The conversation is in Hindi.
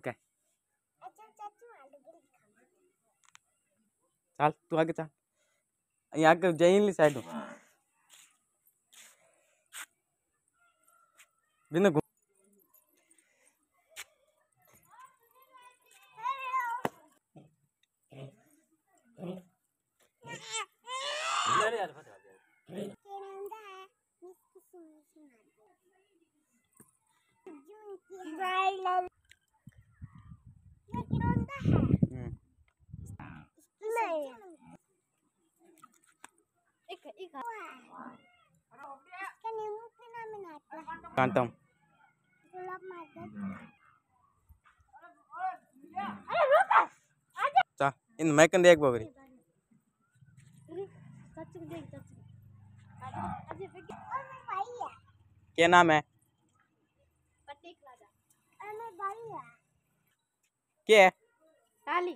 क्या चल तू आगे चल। यहाँ के जयली साइड बिना కాంతం చా ఇందు మైకం దేక్ బాబరి क्या नाम है क्या है काली